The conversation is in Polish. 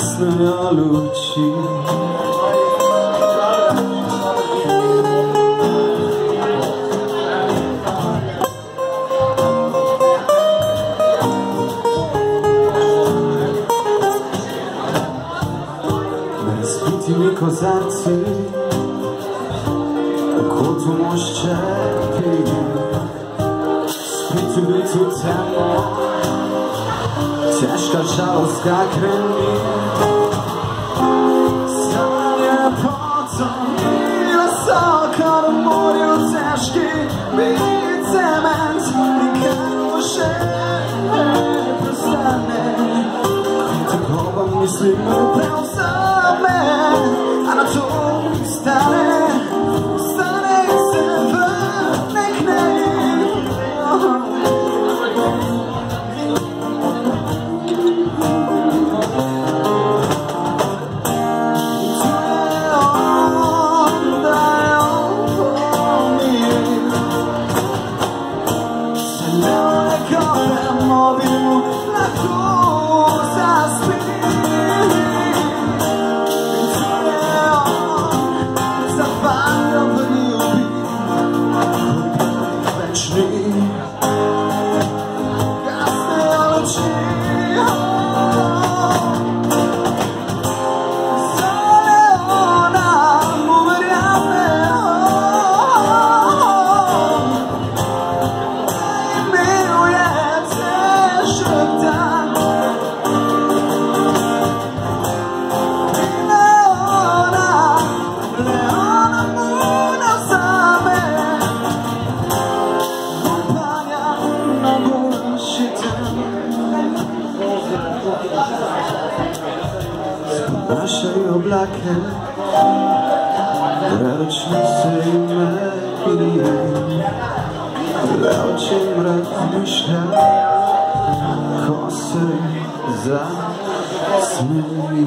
Ugasnula luči Razbiti mi kozarci U kotu mošće pije Ciężka żałostka kręgi Stanie po co i wysoko w moriu ciężki Bili cement i kamusze Prostane Tylko wam nie Naszej oblake Rocznicy i megi Leocie mrak myślę Kosy za smyli